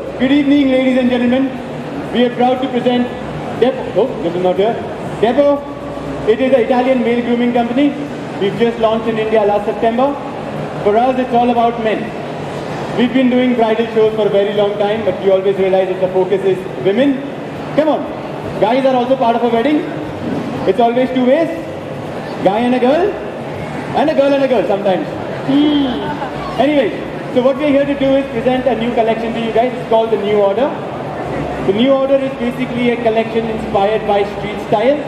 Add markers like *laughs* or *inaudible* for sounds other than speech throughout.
Good evening, ladies and gentlemen. We are proud to present Depot. Oh, this is not here. Depot. It is an Italian male grooming company. We've just launched in India last September. For us, it's all about men. We've been doing bridal shows for a very long time, but we always realize that the focus is women. Come on, guys are also part of a wedding. It's always two ways. Guy and a girl, and a girl and a girl sometimes. Hmm. Anyways, so what we're here to do is present a new collection to you guys. It's called the New Order. The New Order is basically a collection inspired by street style,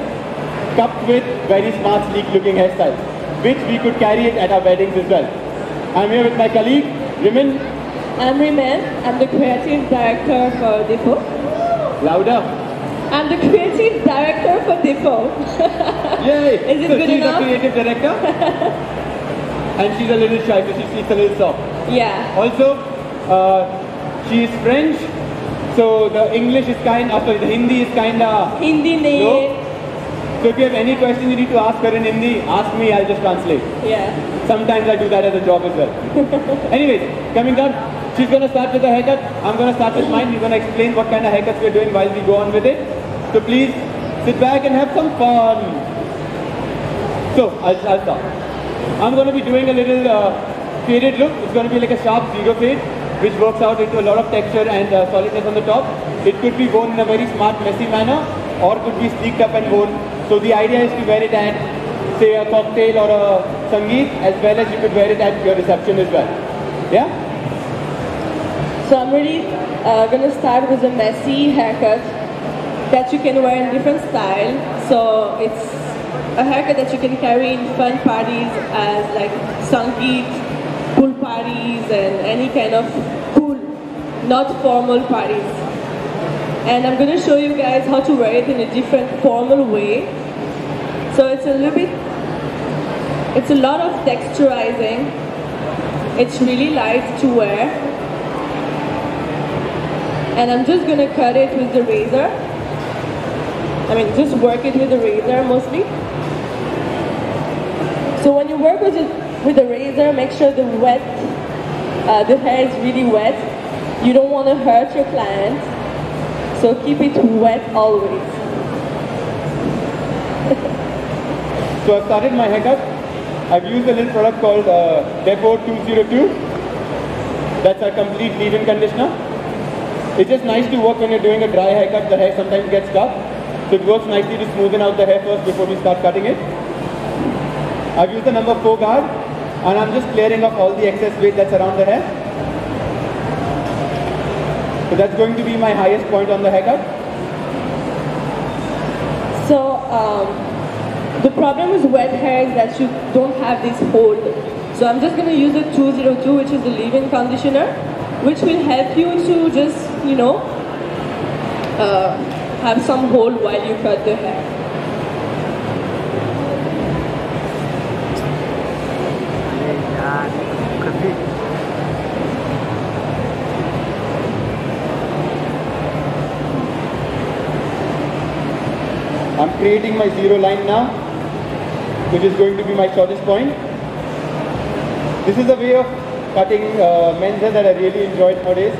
cupped with very smart, sleek looking hairstyles, which we could carry it at our weddings as well. I'm here with my colleague, Rimin. I'm Rimen. I'm the creative director for Depot. Louder. I'm the creative director for Depot. *laughs* Yay! Is it so good she's enough? the creative director. *laughs* and she's a little shy, so she speaks a little soft. Yeah. Also, uh, she is French, so the English is kind of, sorry, the Hindi is kind of Hindi low. name. So if you have any questions you need to ask her in Hindi, ask me, I'll just translate. Yeah. Sometimes I do that as a job as well. *laughs* Anyways, coming down, she's going to start with a haircut. I'm going to start with mine. We're going to explain what kind of haircuts we're doing while we go on with it. So please sit back and have some fun. So I'll, I'll start. I'm going to be doing a little uh, faded look. It's going to be like a sharp zero fade, which works out into a lot of texture and uh, solidness on the top. It could be worn in a very smart, messy manner, or could be sleeked up and worn. So the idea is to wear it at, say, a cocktail or a sangeet, as well as you could wear it at your reception as well. Yeah? So I'm really uh, gonna start with a messy haircut that you can wear in different style. So it's a haircut that you can carry in fun parties as like sangeet, pool parties, and any kind of cool, not formal parties. And I'm gonna show you guys how to wear it in a different formal way. So it's a little bit, it's a lot of texturizing. It's really light to wear and I'm just gonna cut it with the razor. I mean, just work it with the razor mostly. So when you work with it with the razor, make sure the wet, uh, the hair is really wet. You don't want to hurt your client, so keep it wet always. So I've started my haircut. I've used a little product called uh, Depot 202. That's a complete leave-in conditioner. It's just nice to work when you're doing a dry haircut. The hair sometimes gets stuck. So it works nicely to smoothen out the hair first before we start cutting it. I've used the number 4 guard and I'm just clearing off all the excess weight that's around the hair. So that's going to be my highest point on the haircut. So um, the problem with wet hair is that you don't have this hold. So I'm just going to use the 202, which is the leave-in conditioner, which will help you to just, you know, uh, have some hold while you cut the hair. Creating my zero line now, which is going to be my shortest point. This is a way of cutting uh, men's that I really enjoy nowadays,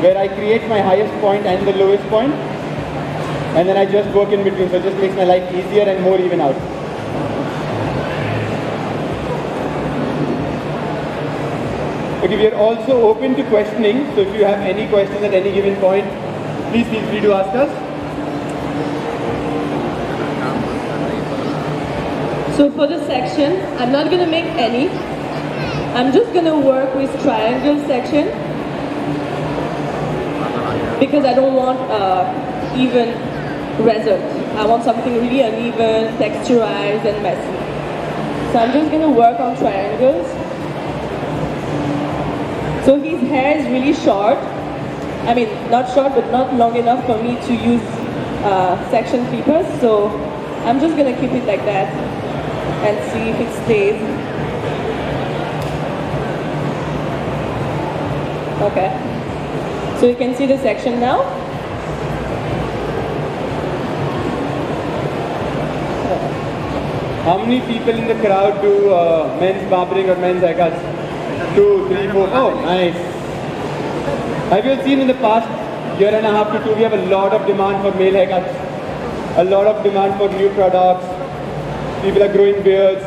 where I create my highest point and the lowest point, and then I just work in between, so it just makes my life easier and more even out. Okay, we are also open to questioning, so if you have any questions at any given point, please feel free to ask us. So for the section, I'm not to make any. I'm just to work with triangle section because I don't want uh, even result. I want something really uneven, texturized and messy. So I'm just to work on triangles. So his hair is really short. I mean, not short, but not long enough for me to use uh, section clippers. So I'm just to keep it like that and see if it stays. Okay. So you can see the section now. How many people in the crowd do uh, men's barbering or men's haircuts? Two, three, four. Oh, nice. Have you seen in the past year and a half to two, we have a lot of demand for male haircuts, a lot of demand for new products. People are growing beards.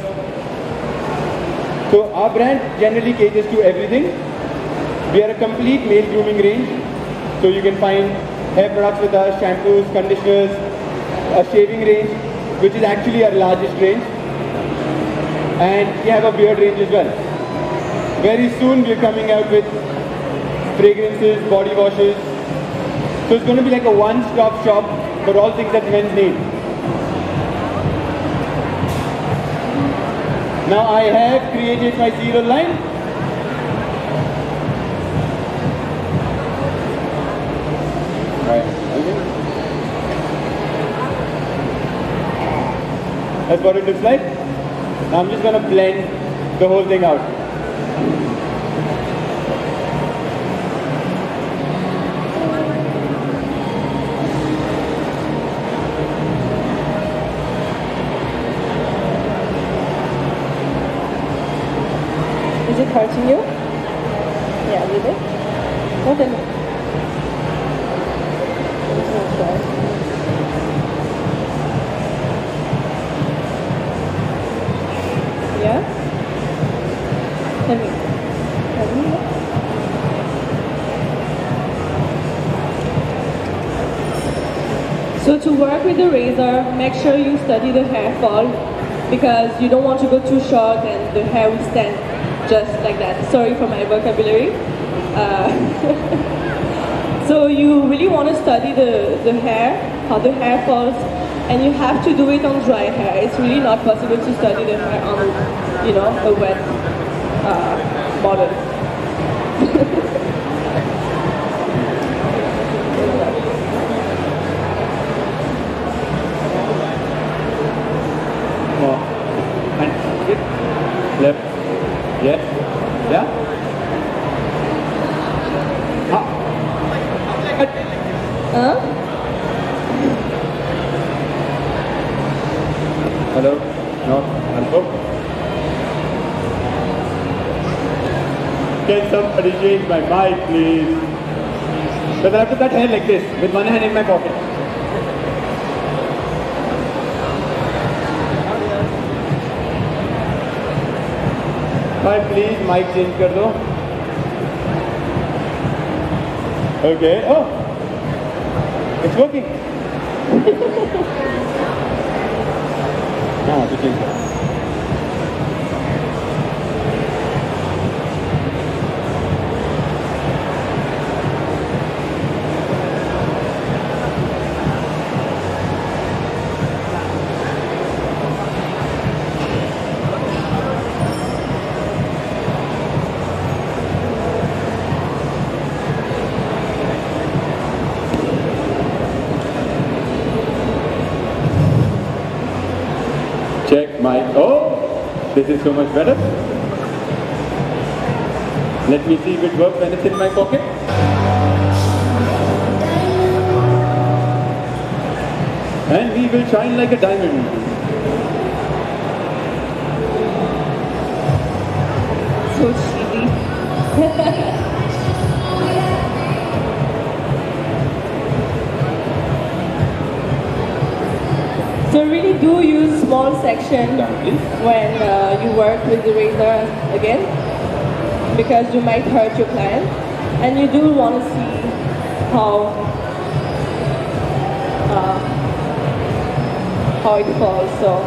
So our brand generally caters to everything. We are a complete male grooming range. So you can find hair products with us, shampoos, conditioners, a shaving range, which is actually our largest range. And we have a beard range as well. Very soon we're coming out with fragrances, body washes. So it's going to be like a one-stop shop for all things that men need. Now I have created my zero line. Right. Okay. That's what it looks like. Now I'm just going to blend the whole thing out. Hurting you? Yeah, little bit. What not dry. Yeah? So to work with the razor, make sure you study the hair fall because you don't want to go too short and the hair will stand just like that. Sorry for my vocabulary. Uh, *laughs* so you really want to study the, the hair, how the hair falls, and you have to do it on dry hair. It's really not possible to study the hair on, you know, a wet uh, model. Hello. Can somebody change my mic, please? Because I have to cut hair like this, with one hand in my pocket. भाई please mic change कर दो okay oh Cookie. no, it's this is so much better. Let me see if it works when it's in my pocket. And we will shine like a diamond. So cheesy. *laughs* so really do use small section when uh, you work with the razor again because you might hurt your client and you do want to see how uh, how it falls so.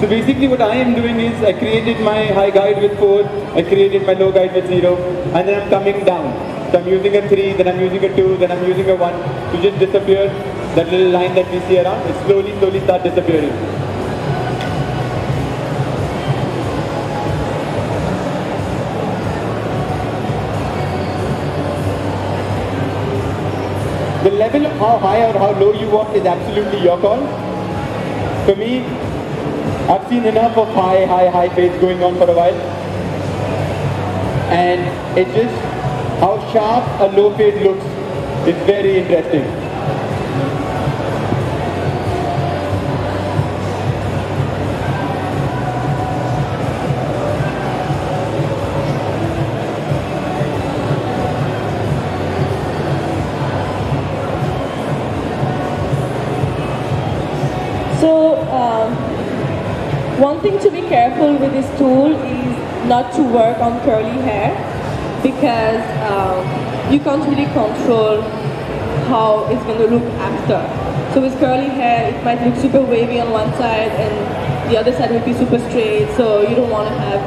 So basically what I am doing is I created my high guide with 4, I created my low guide with 0, and then I'm coming down. So I'm using a 3, then I'm using a 2, then I'm using a 1 to just disappear that little line that we see around. It slowly, slowly start disappearing. The level of how high or how low you want is absolutely your call. For me, I've seen enough of high, high, high fades going on for a while. And it's just how sharp a low fade looks it's very interesting. So, um, one thing to be careful with this tool is not to work on curly hair because um, you can't really control how it's going to look after. So with curly hair, it might look super wavy on one side and the other side will be super straight, so you don't want to have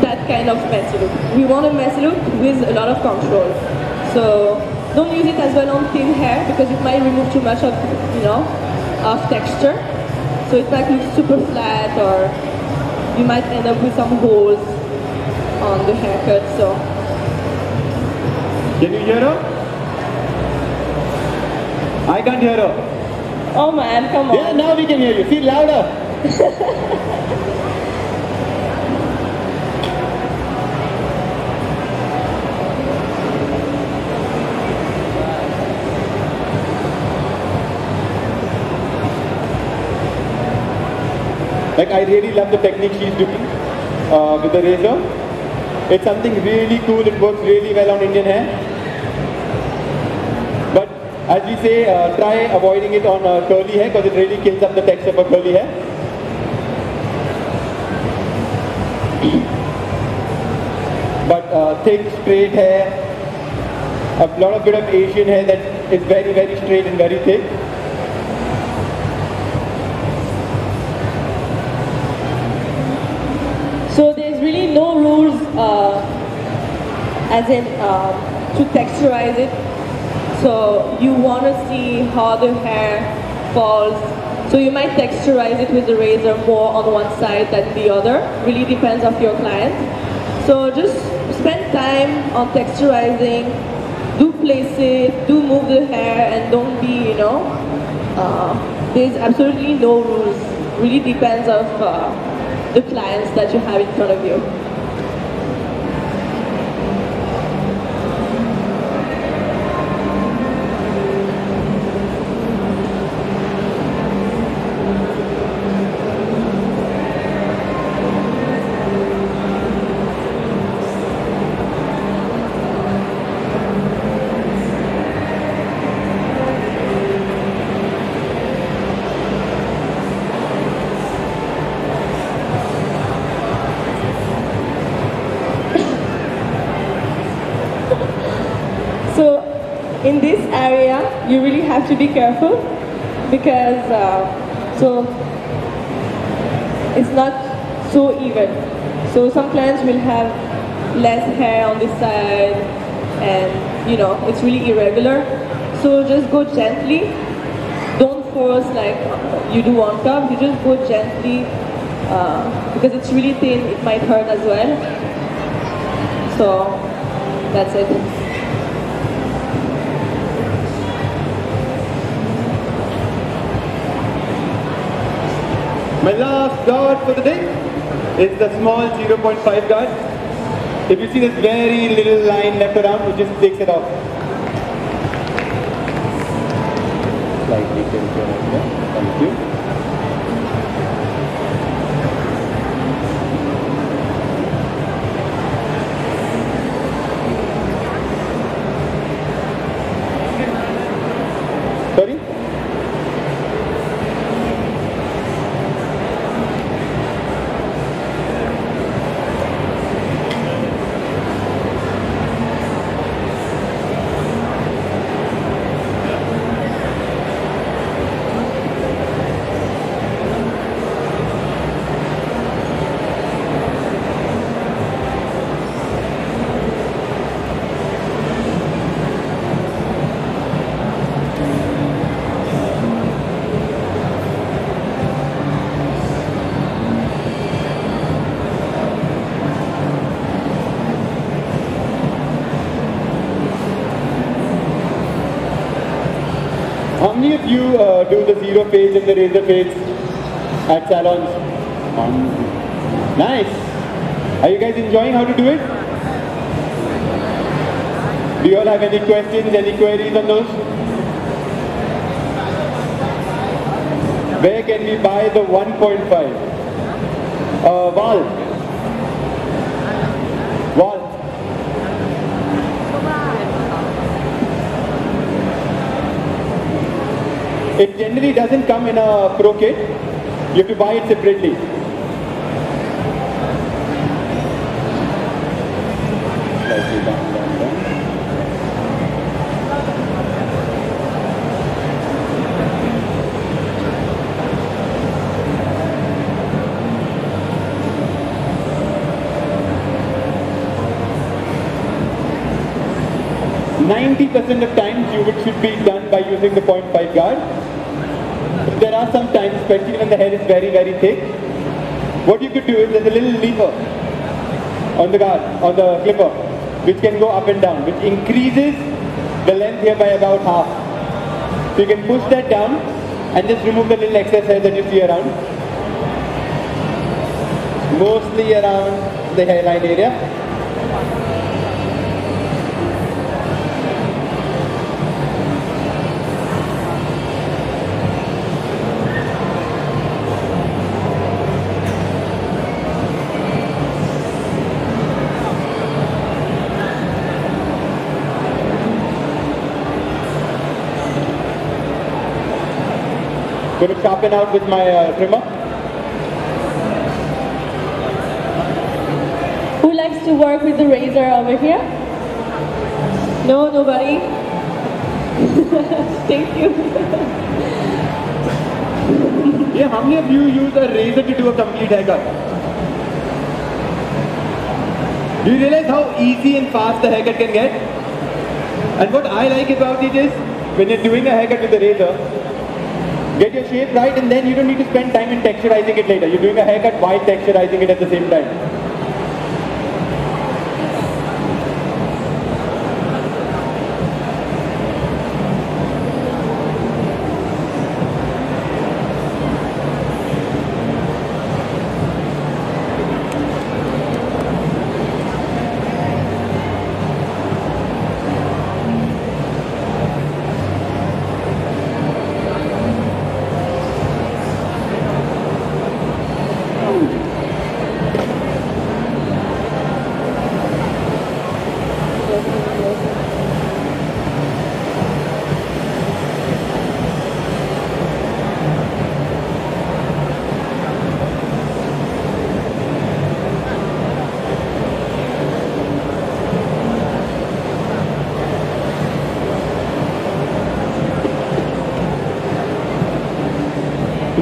that kind of messy look. We want a messy look with a lot of control. So don't use it as well on thin hair because it might remove too much of, you know, of texture. So it might look super flat or you might end up with some holes on the haircut. So Can you hear her? I can't hear her. Oh man, come on. Yeah, now we can hear you. Feel louder. Like I really love the technique she's doing uh, with the razor. It's something really cool. It works really well on Indian hair. As we say, uh, try avoiding it on uh, curly hair because it really kills up the texture for curly hair. But uh, thick, straight hair, a lot of bit of Asian hair that is very, very straight and very thick. So there's really no rules uh, as in um, to texturize it. So you want to see how the hair falls. So you might texturize it with the razor more on one side than the other. Really depends of your client. So just spend time on texturizing. Do place it, do move the hair, and don't be, you know. Uh, there's absolutely no rules. Really depends of uh, the clients that you have in front of you. So some clients will have less hair on this side, and you know it's really irregular. So just go gently. Don't force like you do on top. You just go gently uh, because it's really thin. It might hurt as well. So that's it. My last guard for the day is the small 0.5 guard. If you see this very little line left around, it just takes it off. Slightly. Thank you. Zero fades and the razor fades at salons? Um, nice. Are you guys enjoying how to do it? Do you all have any questions, any queries on those? Where can we buy the 1.5? Uh. Val. It generally doesn't come in a pro kit. You have to buy it separately. Ninety percent of times you should be done by using the 0.5 guard. There are some times, especially when the hair is very, very thick, what you could do is there's a little lever on the guard, on the clipper, which can go up and down, which increases the length here by about half. So you can push that down and just remove the little excess hair that you see around. Mostly around the hairline area. Going to sharpen out with my uh, trimmer. Who likes to work with the razor over here? No, nobody? *laughs* Thank you. *laughs* Yeah, how many of you use a razor to do a complete haircut? Do you realize how easy and fast the haircut can get? And what I like about it is, when you're doing a haircut with a razor, get your shape right and then you don't need to spend time in texturizing it later. You're doing a haircut while texturizing it at the same time.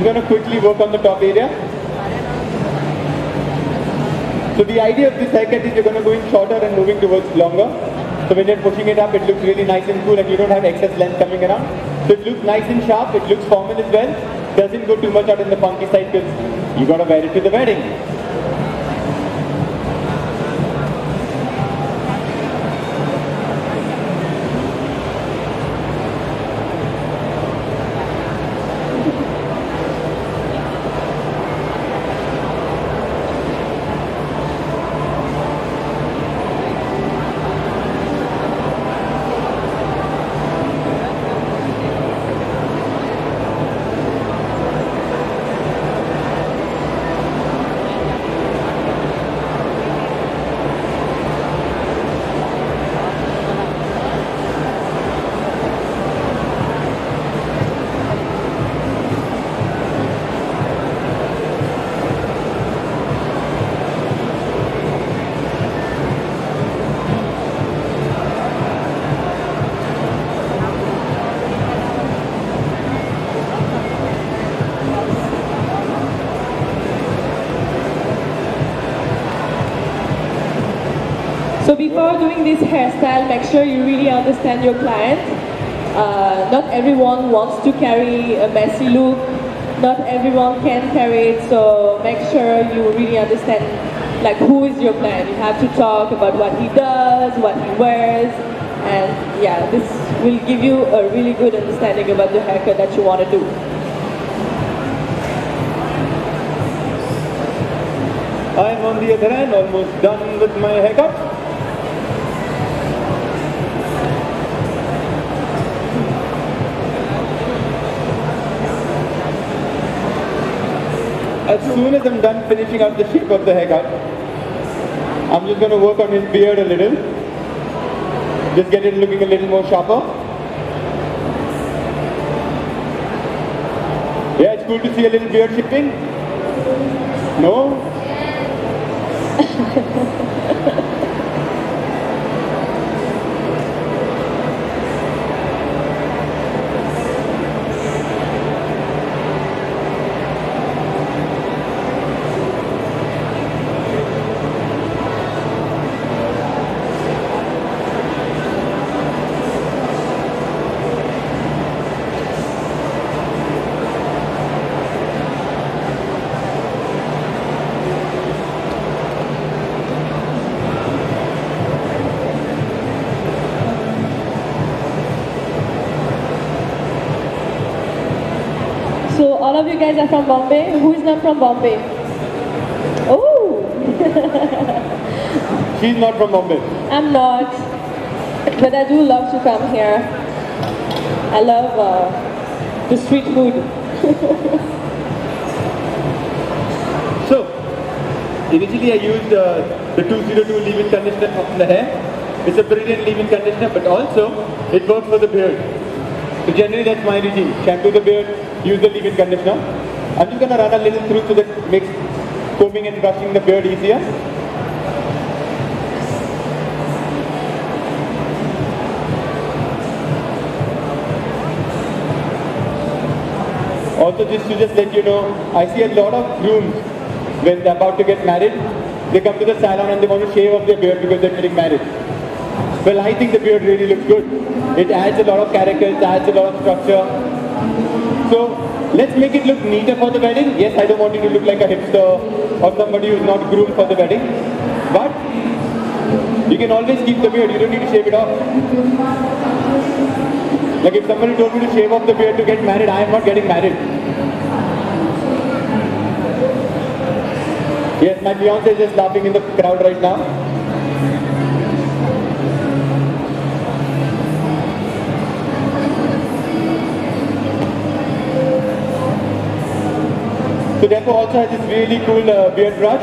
I'm going to quickly work on the top area. So the idea of this haircut is you're going to go in shorter and moving towards longer. So when you're pushing it up, it looks really nice and cool and you don't have excess length coming around. So it looks nice and sharp, it looks formal as well. Doesn't go too much out in the funky side because you got to wear it to the wedding. Hairstyle, make sure you really understand your client. Uh, not everyone wants to carry a messy look. Not everyone can carry it. So make sure you really understand like who is your client. You have to talk about what he does, what he wears, and yeah, this will give you a really good understanding about the haircut that you want to do. I'm on the other end, almost done with my haircut. As soon as I'm done finishing out the shape of the haircut, I'm just going to work on his beard a little. Just get it looking a little more sharper. Yeah, it's cool to see a little beard shaping. No? *laughs* of you guys are from Bombay. Who is not from Bombay? Oh, She's *laughs* not from Bombay. I'm not, but I do love to come here. I love uh, the street food. *laughs* So, initially I used uh, the 202 leave-in conditioner on the hair. It's a brilliant leave-in conditioner, but also it works for the beard. So generally that's my regime. Shampoo the beard, use the leave-in conditioner. I'm just gonna run a little through so that makes combing and brushing the beard easier. Also just to just let you know, I see a lot of grooms when they're about to get married, they come to the salon and they want to shave off their beard because they're getting married. Well, I think the beard really looks good. It adds a lot of character, it adds a lot of structure. So let's make it look neater for the wedding. Yes, I don't want you to look like a hipster or somebody who's not groomed for the wedding. But you can always keep the beard, you don't need to shave it off. Like if somebody told me to shave off the beard to get married, I am not getting married. Yes, my fiance is just laughing in the crowd right now. So Depot also has this really cool uh, beard brush.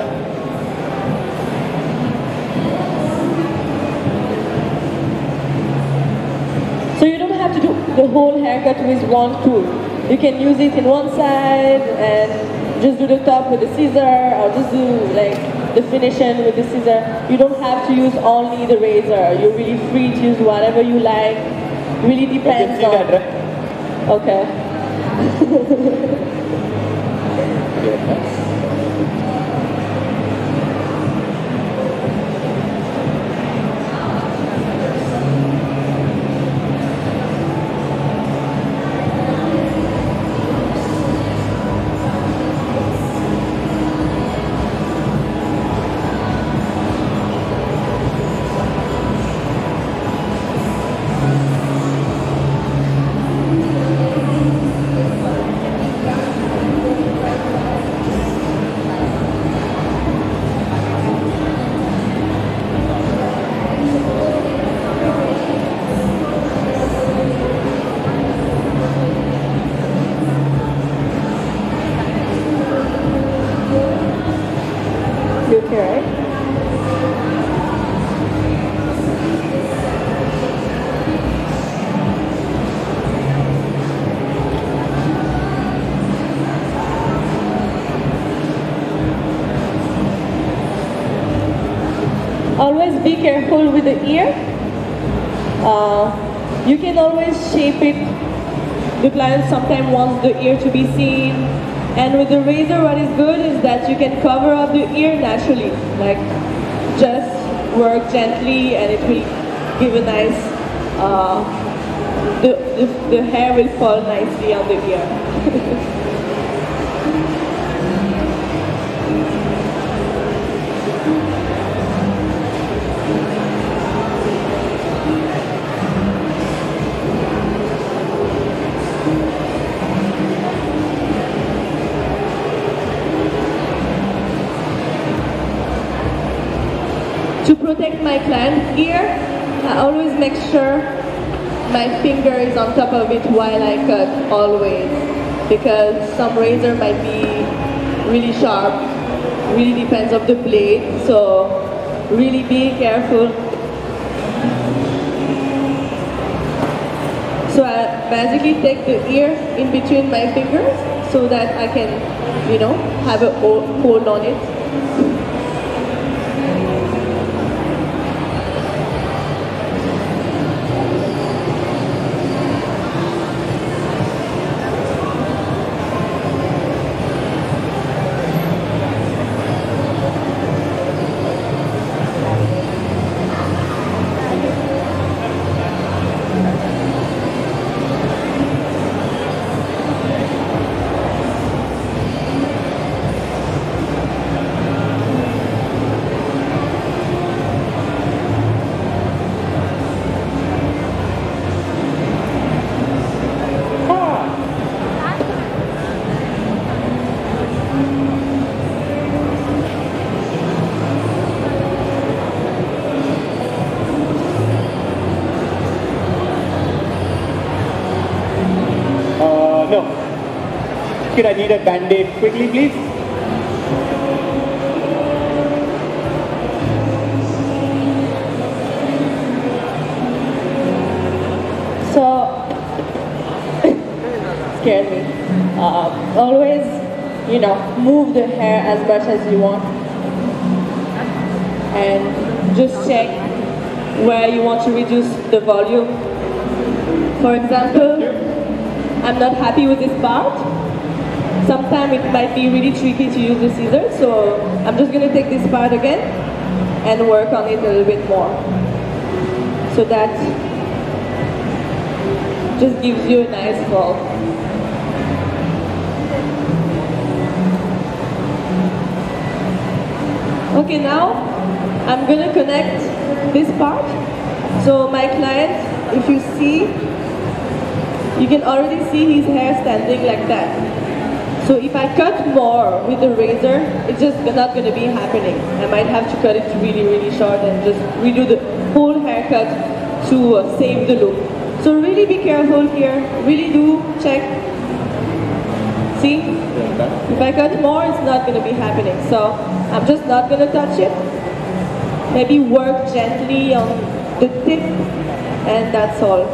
So you don't have to do the whole haircut with one tool. You can use it in one side and just do the top with the scissor or just do like the finishing with the scissor. You don't have to use only the razor. You're really free to use whatever you like. Really depends on. that, right? Okay. *laughs* You with the ear. Uh, you can always shape it. The client sometimes wants the ear to be seen. And with the razor, what is good is that you can cover up the ear naturally. Like, just work gently and it will give a nice, uh, the, the, the hair will fall nicely on the ear. *laughs* my client ear, I always make sure my finger is on top of it while I cut, always. Because some razor might be really sharp, really depends of the blade, so really be careful. So I basically take the ear in between my fingers so that I can, you know, have a hold on it. I need a band-aid quickly, please. So, scared me. Uh, always, you know, move the hair as much as you want. And just check where you want to reduce the volume. For example, I'm not happy with this part. Sometimes it might be really tricky to use the scissors, so I'm just going to take this part again and work on it a little bit more. So that just gives you a nice fall. Okay, now I'm gonna connect this part. So my client, if you see, you can already see his hair standing like that. So if I cut more with the razor, it's just not gonna be happening. I might have to cut it really, really short and just redo the whole haircut to uh, save the look. So really be careful here. Really do check. See? If I cut more, it's not going to be happening. So I'm just not going to touch it. Maybe work gently on the tip, and that's all.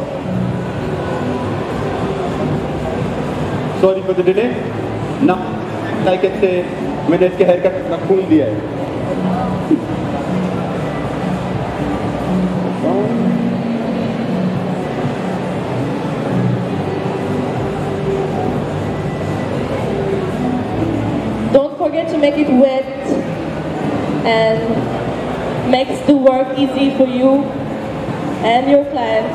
Sorry for the delay. Now, I can say, मैंने इसके haircut का खून दिया है. Don't forget to make it wet and makes the work easy for you and your client.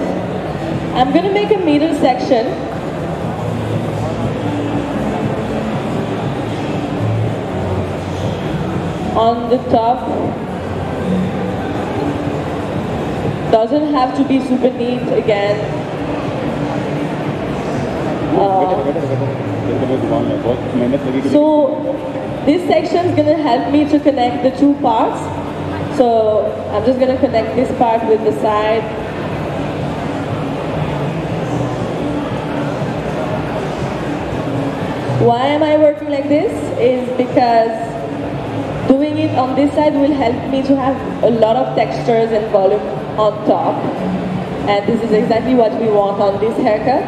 I'm going to make a middle section. on the top. Doesn't have to be super neat again. Uh, so this section is gonna help me to connect the two parts. So I'm just gonna connect this part with the side Why am I working like this? Is because on this side will help me to have a lot of textures and volume on top. And this is exactly what we want on this haircut.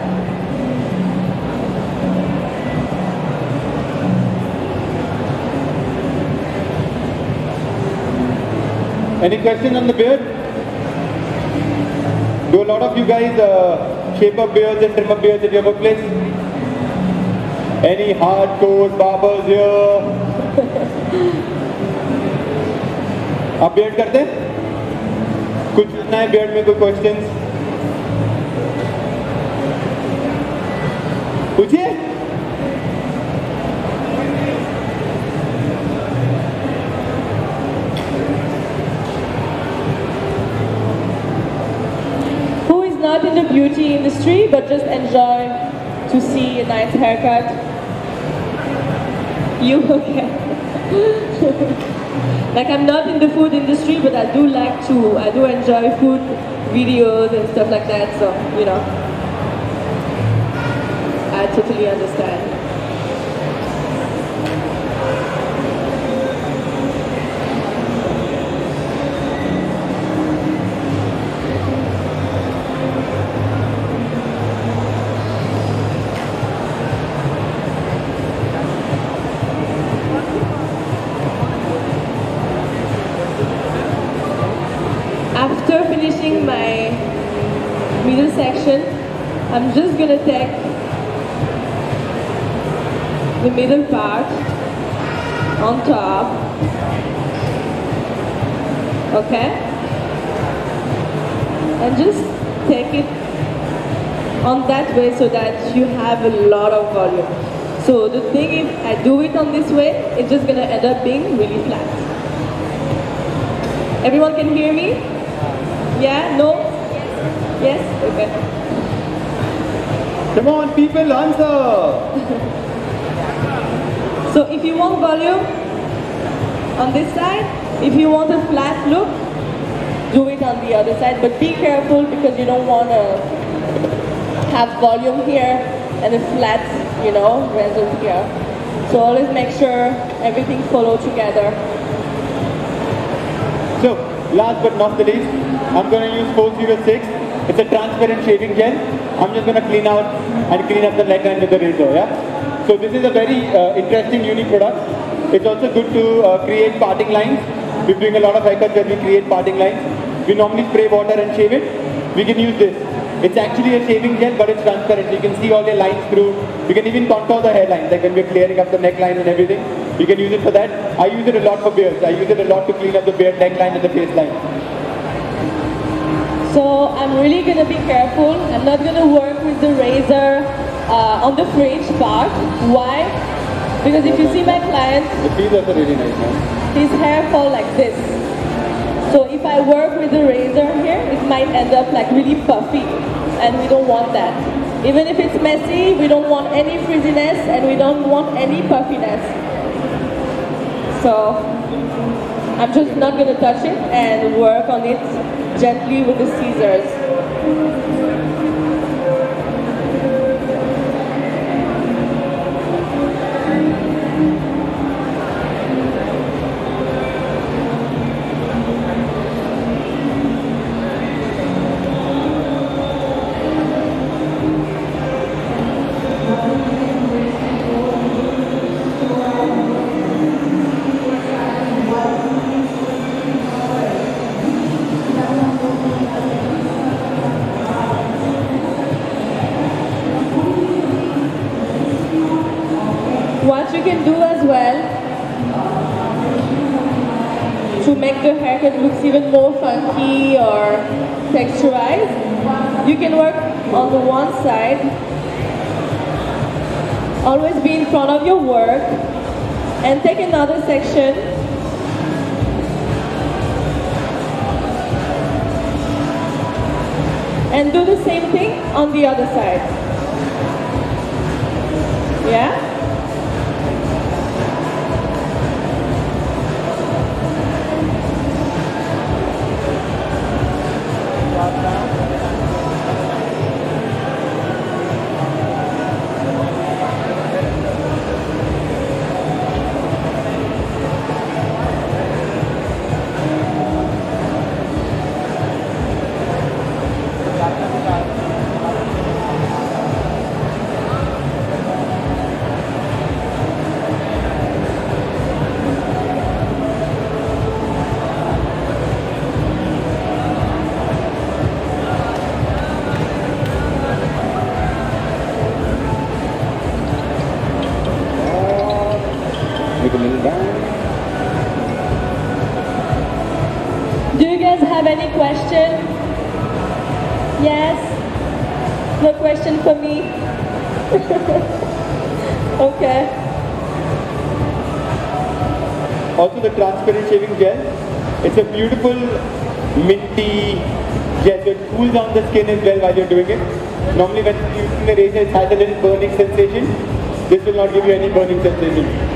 Any question on the beard? Do a lot of you guys uh, shape up beards and trim up beards at your workplace? Any hardcore barbers here? आप beard करते हैं कुछ पूछना है beard में कोई questions? पूछिए not in the beauty industry but just enjoy to see a nice haircut? You okay? Like I'm not in the food industry but I do like to I do enjoy food videos and stuff like that so you know I totally understand. I'm just gonna take the middle part on top. Okay? And just take it on that way so that you have a lot of volume. So the thing if I do it on this way, it's just gonna end up being really flat. Everyone can hear me? Yeah? No? Yes? Okay. Come on, people, answer. So if you want volume on this side, if you want a flat look, do it on the other side. But be careful because you don't want to have volume here and a flat you know, result here. So always make sure everything follow together. So, last but not the least, I'm going to use 406. It's a transparent shaving gel. I'm just going to clean out and clean up the neckline with the razor, yeah? So this is a very uh, interesting, unique product. It's also good to uh, create parting lines. We're doing a lot of haircuts where we create parting lines. We normally spray water and shave it. We can use this. It's actually a shaving gel, but it's transparent. You can see all the lines through. You can even contour the hairline, like when we're clearing up the neckline and everything. You can use it for that. I use it a lot for beards. I use it a lot to clean up the beard neckline and the face line. So I'm really going to be careful. I'm not going to work with the razor uh, on the fringe part. Why? Because if you see my client, The fees also really nice, man. his hair fall like this. So if I work with the razor here, it might end up like really puffy. And we don't want that. Even if it's messy, we don't want any frizziness and we don't want any puffiness. So I'm just not going to touch it and work on it gently with the scissors. More funky or texturized, you can work on the one side. Always be in front of your work and take another section and do the same thing on the other side. Yeah? Question? Yes? No question for me? *laughs* okay. Also the transparent shaving gel. It's a beautiful minty gel. It cools down the skin as well while you're doing it. Normally when using the razor it has a little burning sensation. This will not give you any burning sensation.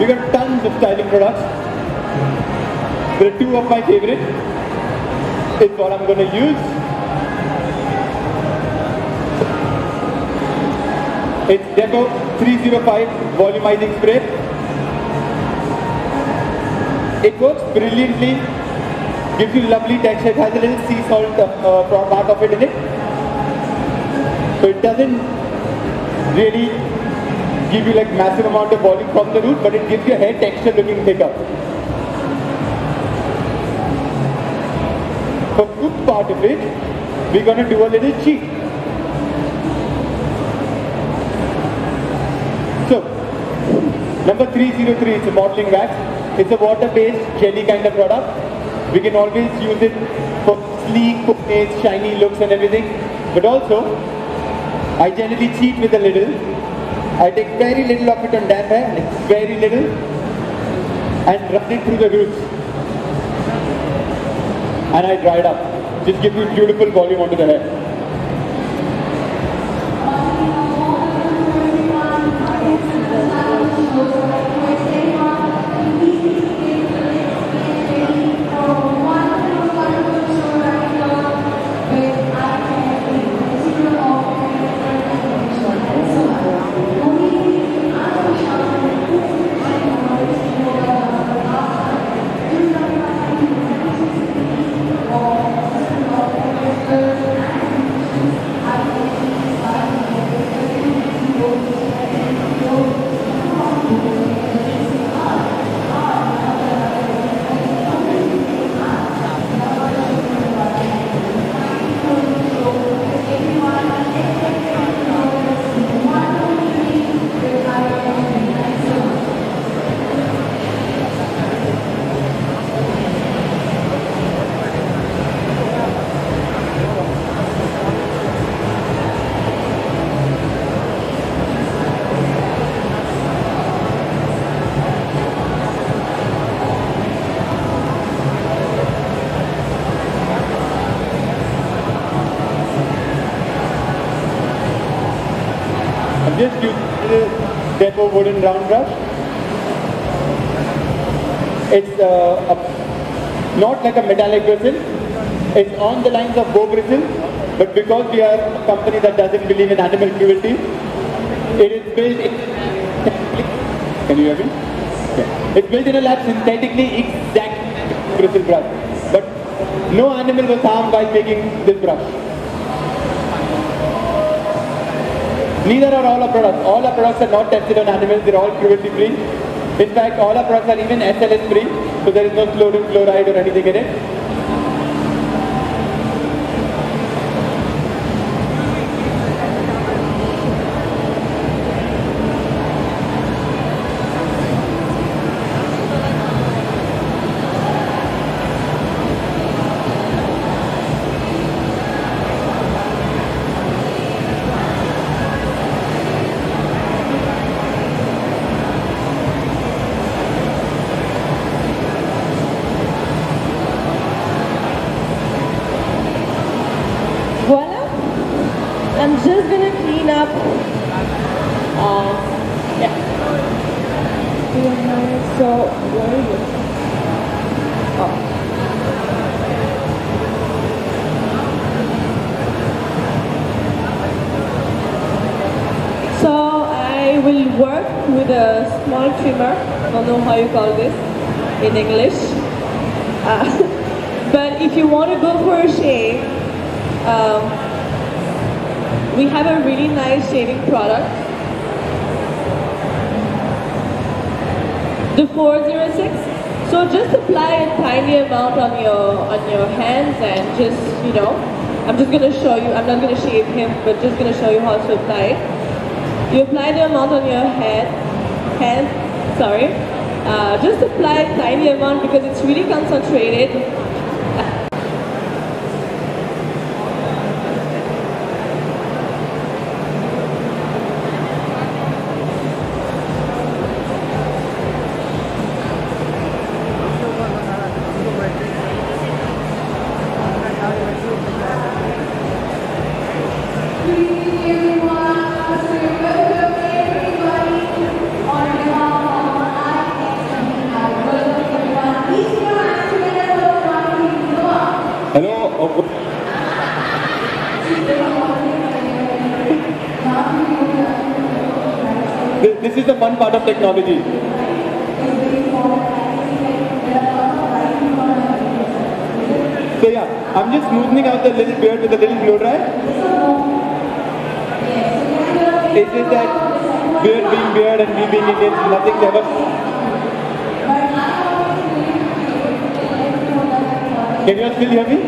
We got tons of styling products. There are two of my favorite. It's what I'm going to use. It's Depot 305 volumizing spray. It works brilliantly, gives you lovely texture. It has a little sea salt uh, uh, mark of it in it. So it doesn't really give you like massive amount of volume from the root, but it gives your hair texture looking thicker. For good part of it, we're going to do a little cheat. So, number 303 is a modeling wax. It's a water-based jelly kind of product. We can always use it for sleek, pomades, shiny looks and everything. But also, I generally cheat with a little. I take very little of it on damp hair, like very little, and run it through the roots. And I dry it up. Just give you beautiful volume onto the hair. Wooden round brush. It's uh, a, not like a metallic bristle. It's on the lines of boar bristle, but because we are a company that doesn't believe in animal cruelty, it is built in *laughs* Can you hear me? It's built in a lab synthetically exact bristle brush. But no animal was harmed while making this brush. Neither are all our products. All our products are not tested on animals. They're all cruelty free. In fact, all our products are even SLS free. So there is no chlorine, chloride or anything in it. Voila. I'm gonna clean up. Uh, yeah. So where is it? Oh. So I will work with a small trimmer. I don't know how you call this in English. Uh, *laughs* but if you want to go for a shave, um, we have a really nice shaving product. The 406. So just apply a tiny amount on your on your hands and just you know, I'm just gonna show you. I'm not gonna shave him, but just gonna show you how to apply it. You apply the amount on your head, head, sorry. Uh, just apply a tiny amount because it's really concentrated. The fun part of technology. So yeah, I'm just smoothing out the little beard with a little blow dry. It's just that beard being beard and me being Indian, nothing ever. Can you all still hear me?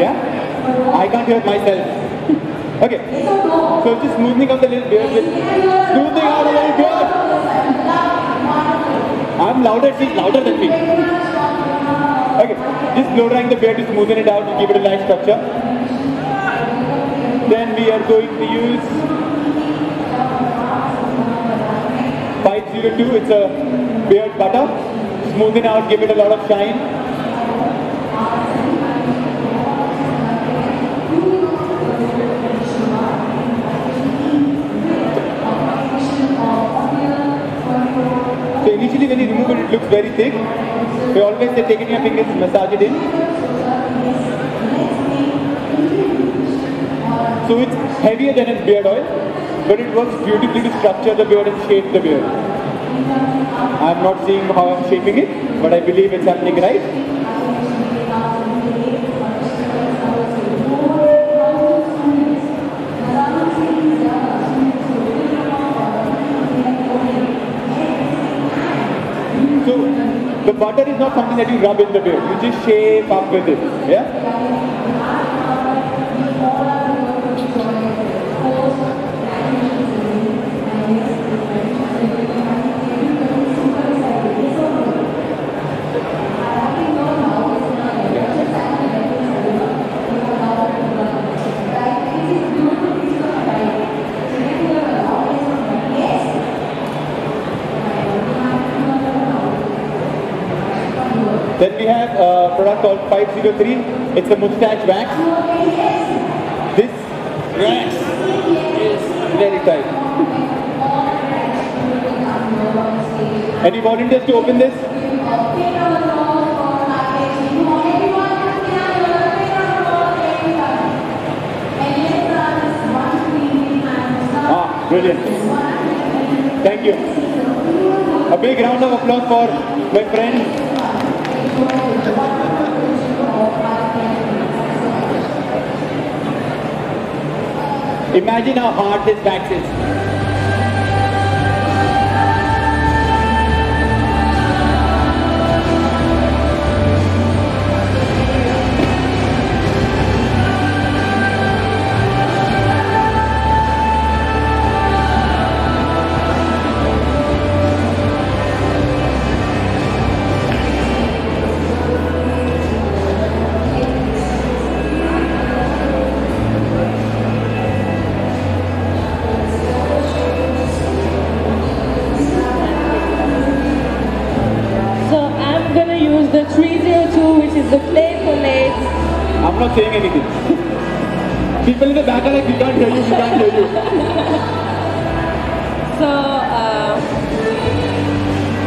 Yeah? I can't hear myself. Okay. So just smoothing out the little beard smoothing out a little beard. I'm louder, she's louder than me. Okay, just blow drying the beard to smoothen it out and give it a nice structure. Then we are going to use 502, it's a beard butter. Smoothen out, give it a lot of shine. You remove it, it looks very thick. We always say take it in your fingers, massage it in. So it's heavier than a beard oil, but it works beautifully to structure the beard and shape the beard. I'm not seeing how I'm shaping it, but I believe it's happening right. The butter is not something that you rub in the beard. You just shape up with it. Yeah? Then we have a product called 503. It's a mustache wax. This wax is very tight. Any volunteers to open this? Ah, brilliant. Thank you. A big round of applause for my friend Imagine how hard this wax is. Not saying anything. People in the back are like, we can't hear you, we can't hear you. So uh,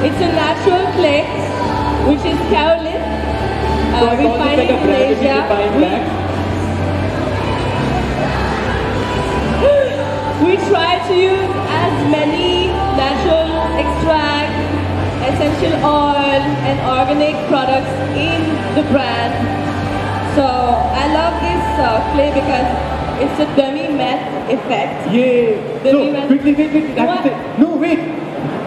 it's a natural clay, which is kaolin. Uh, I we find this it like in Asia. We, *gasps* we try to use as many natural extract, essential oil, and organic products in the brand. So I love this uh, clay because it's a demi matte effect. Yeah. So, one- wait, wait, wait, wait. I What? no, wait.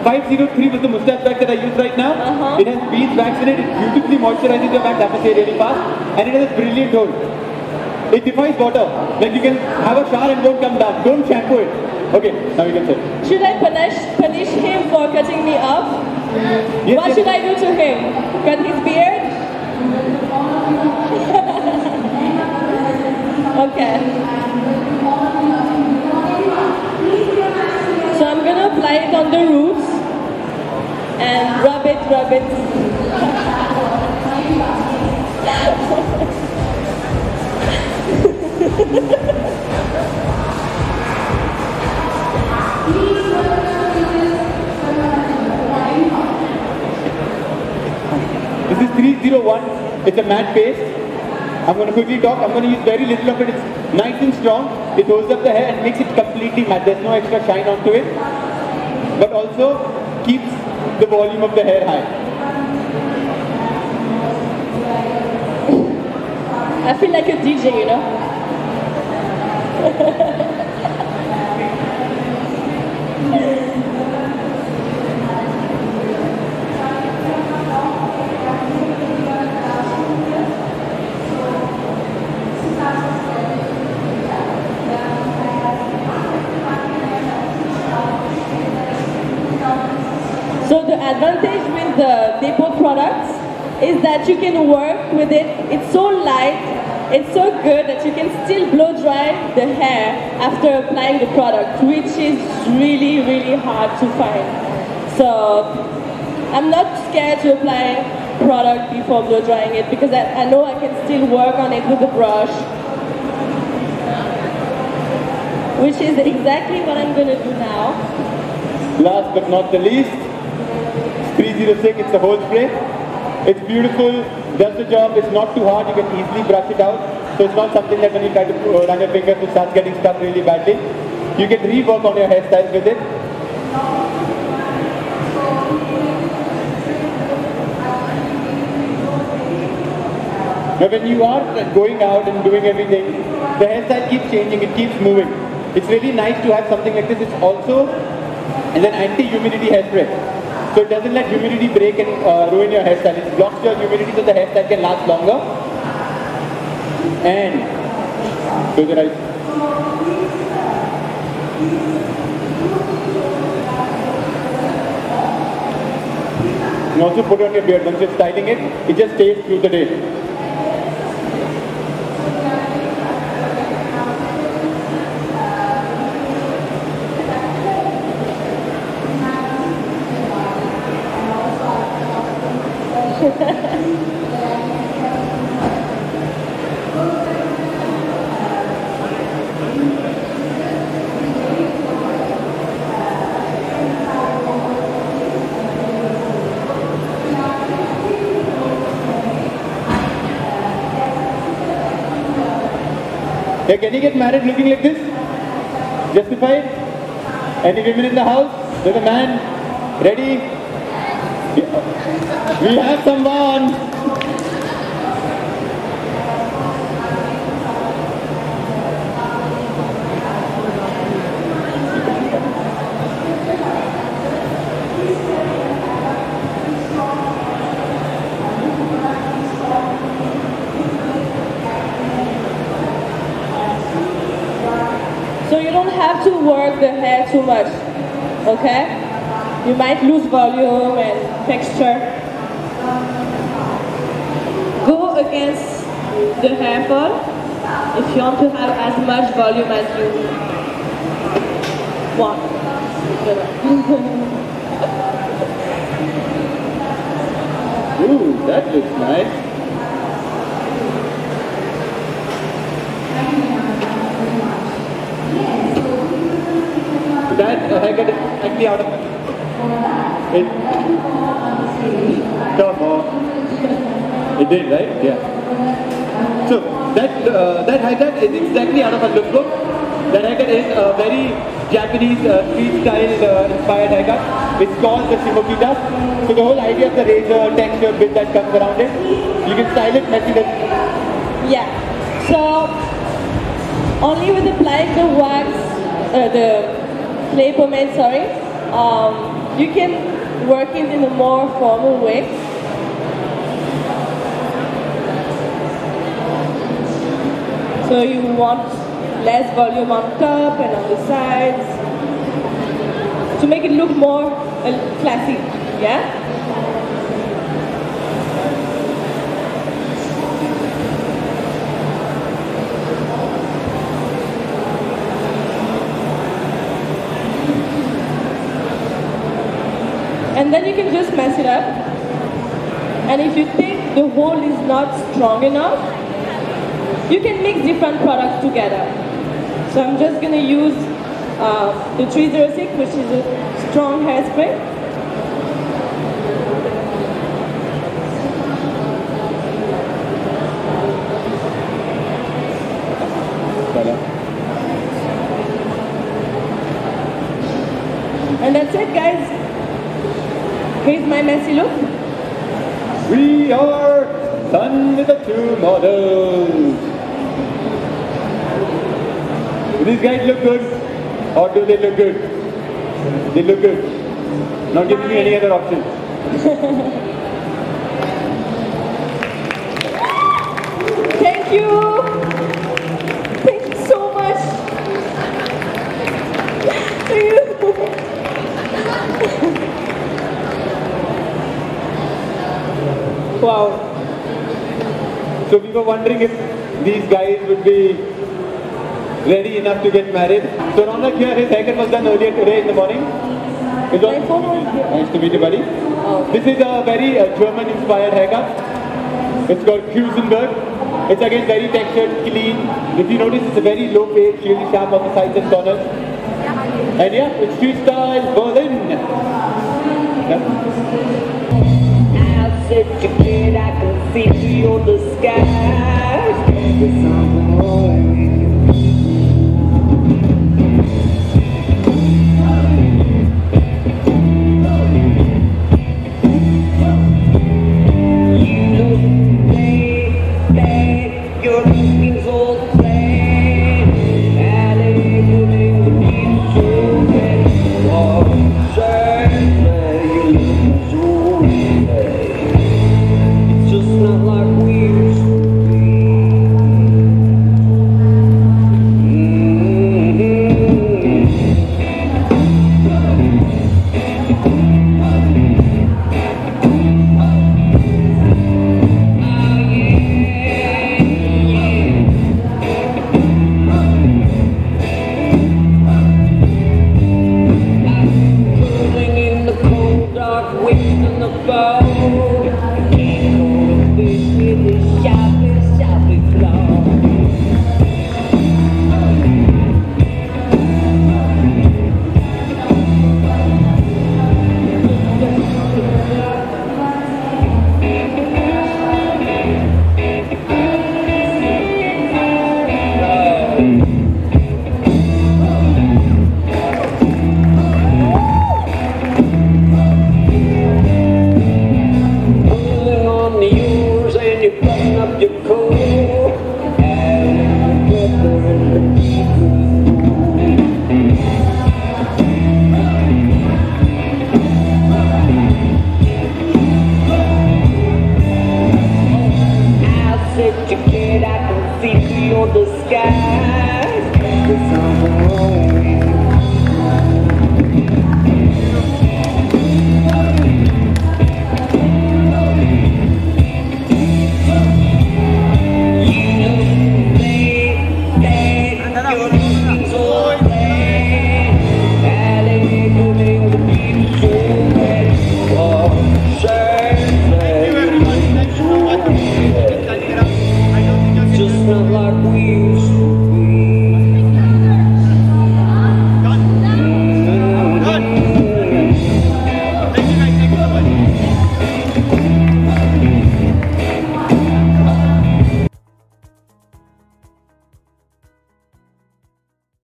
503 was the mustache wax that I use right now. Uh-huh. It has beeswax in it. It beautifully moisturizes your I have to say really fast. And it has a brilliant hold. It defies water. Like you can have a shower and won't come down. Don't shampoo it. Okay, now you can say. Should I punish punish him for cutting me off? Yes, what yes. should I do to him? Cut his beard? Okay. So I'm gonna apply it on the roots and rub it, rub it. This is 301. It's a matte paste. I'm going to quickly talk. I'm going to use very little of it. It's nice and strong. It holds up the hair and makes it completely matte. There's no extra shine onto it. but also keeps the volume of the hair high. I feel like a DJ, you know? *laughs* So the advantage with the depot products is that you can work with it. It's so light, it's so good that you can still blow dry the hair after applying the product, which is really, really hard to find. So I'm not scared to apply product before blow drying it because I, I know I can still work on it with the brush, which is exactly what I'm going to do now. Last but not the least, 306, it's a whole spray. It's beautiful, does the job, it's not too hard, you can easily brush it out. So it's not something that when you try to uh, run your fingers, it starts getting stuck really badly. You can rework on your hairstyle with it. Now when you are going out and doing everything, the hairstyle keeps changing, it keeps moving. It's really nice to have something like this. It's also an anti-humidity hairspray. So it doesn't let humidity break and uh, ruin your hairstyle. It blocks your humidity so the hairstyle can last longer. And close your eyes. And also put it on your beard. Once you're styling it, it just stays through the day. Can you get married looking like this? Justified? Any women in the house? There's a man. Ready? We have someone. Don't have to work the hair too much, okay? You might lose volume and texture. Go against the hair fall if you want to have as much volume as you want. *laughs* Ooh, that looks nice. That uh, haircut is actually out of it. Come on. It did, right? Yeah. So that uh, that haircut is exactly out of a lookbook. That haircut is a very Japanese uh, street style uh, inspired haircut. It's called the Shimokita. So the whole idea of the razor texture bit that comes around it, you can style it. That Yeah. So only with applying the wax, uh, the clay pomade, sorry, um, you can work it in a more formal way. So you want less volume on top and on the sides to make it look more uh, classy, yeah? and then you can just it up. And if you think the hole is not strong enough, you can mix different products together. So I'm just going to use uh, the 306, which is a strong hairspray. And that's it, guys. messy look? We are done with the two models. Do these guys look good? Or do they look good? They look good. Not giving me any other option. *laughs* Thank you. Wow. So we were wondering if these guys would be ready enough to get married. So Ronak here, his haircut was done earlier today in the morning. It was- My phone was here. Nice to meet you, buddy. Oh. This is a very uh, German-inspired haircut. It's called Kusenberg. It's again very textured, clean. If you notice, it's a very low fade, really sharp on the sides and corners. And yeah, it's street style Berlin. Yeah. Said you kid, I can see beyond the skies. There's something wrong